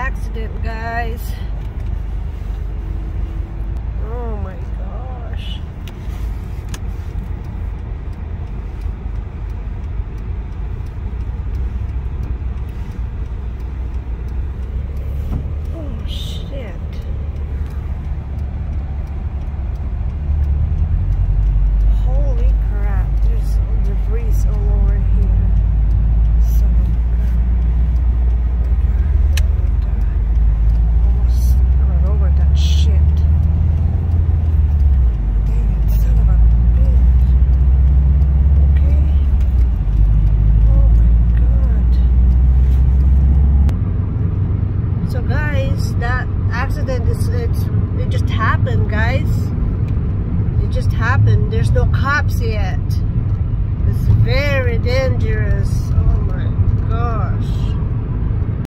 accident, guys. guys, that accident is it's it just happened, guys. It just happened. There's no cops yet.